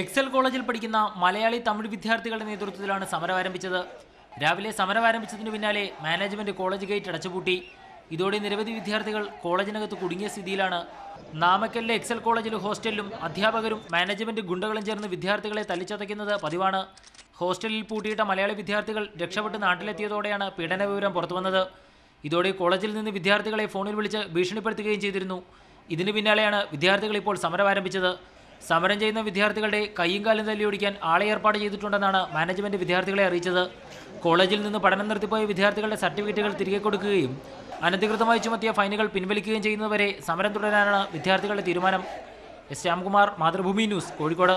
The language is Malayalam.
എക്സൽ കോളേജിൽ പഠിക്കുന്ന മലയാളി തമിഴ് വിദ്യാർത്ഥികളുടെ നേതൃത്വത്തിലാണ് സമരം ആരംഭിച്ചത് രാവിലെ സമരം ആരംഭിച്ചതിന് പിന്നാലെ മാനേജ്മെന്റ് കോളേജ് ഗേറ്റ് അടച്ചുപൂട്ടി. ഇതോടെ നിരവധി വിദ്യാർത്ഥികൾ കോളേജിനകത്ത് കുടുങ്ങിയ സ്ഥിതിയിലാണ്. നാമക്കലിലെ എക്സൽ കോളേജിലെ ഹോസ്റ്റലിലും അധ്യാപകരും മാനേജ്മെന്റ് ഗുണ്ടകളും ചേർന്ന് വിദ്യാർത്ഥികളെ തല്ലിച്ചതയ്ക്കുന്നത് പതിവാണ്. ഹോസ്റ്റലിൽ പൂട്ടിയിട്ട മലയാളി വിദ്യാർത്ഥികൾ രക്ഷപ്പെട്ട് നാട്ടിലെത്തിയതോടെയാണ് പീഡന വിവരം പുറത്തുവന്നത് ഇതോടെ കോളേജിൽ നിന്ന് വിദ്യാർത്ഥികളെ ഫോണിൽ വിളിച്ച് ഭീഷണിപ്പെടുത്തുകയും ചെയ്തിരുന്നു. ഇതിനു പിന്നാലെയാണ് വിദ്യാർത്ഥികൾ ഇപ്പോൾ സമരം ആരംഭിച്ചത് സമരം ചെയ്യുന്ന വിദ്യാർത്ഥികളുടെ കൈയും കാലും തല്ലിയൊടിക്കാൻ ആളെ ഏർപ്പാട് ചെയ്തിട്ടുണ്ടെന്നാണ് മാനേജ്മെന്റ് വിദ്യാർത്ഥികളെ അറിയിച്ചത്. കോളേജിൽ നിന്ന് പഠനം നിർത്തിപ്പോയ വിദ്യാർത്ഥികളുടെ സർട്ടിഫിക്കറ്റുകൾ തിരികെ കൊടുക്കുകയും അനധികൃതമായി ചുമത്തിയ ഫൈനുകൾ പിൻവലിക്കുകയും ചെയ്യുന്നതുവരെ സമരം തുടരാനാണ് വിദ്യാർത്ഥികളുടെ തീരുമാനം. S Shyamkumar Mathrubhumi News Kozhikode.